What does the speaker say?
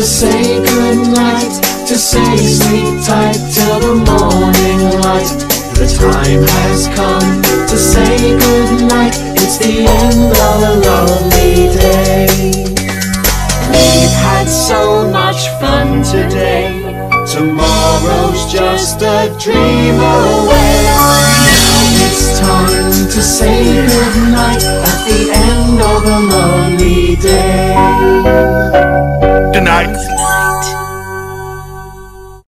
to say goodnight, to say sleep tight till the morning light. The time has come to say goodnight, it's the end of a lonely day. We've had so much fun today, tomorrow's just a dream away. Now it's time to say goodnight Thanks.